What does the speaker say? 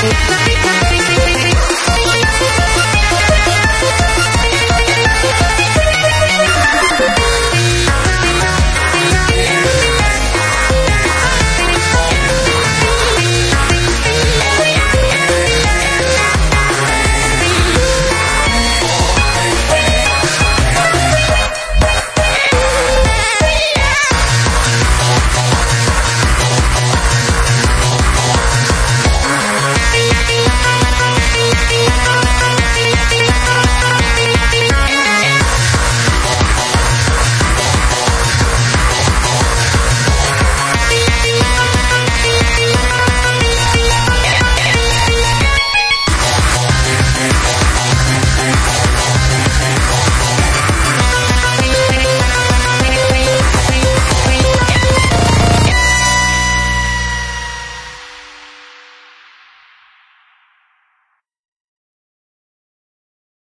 Yeah.